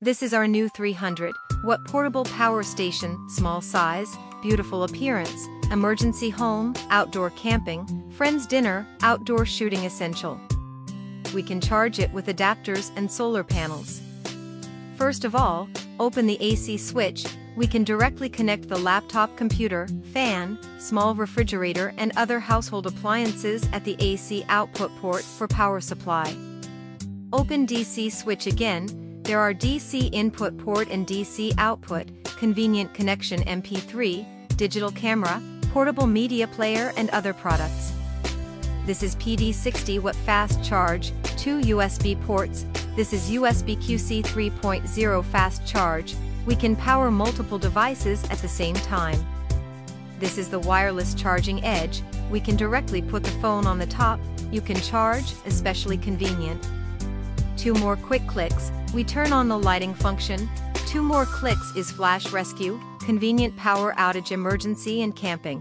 This is our new 300 watt portable power station, small size, beautiful appearance, emergency home, outdoor camping, friends dinner, outdoor shooting essential. We can charge it with adapters and solar panels. First of all, open the AC switch, we can directly connect the laptop computer, fan, small refrigerator and other household appliances at the AC output port for power supply. Open DC switch again, there are DC input port and DC output, convenient connection MP3, digital camera, portable media player and other products. This is PD 60 watt fast charge, two USB ports, this is USB QC 3.0 fast charge, we can power multiple devices at the same time. This is the wireless charging edge, we can directly put the phone on the top, you can charge, especially convenient. Two more quick clicks, we turn on the lighting function. Two more clicks is flash rescue, convenient power outage emergency and camping.